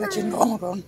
that you're not on.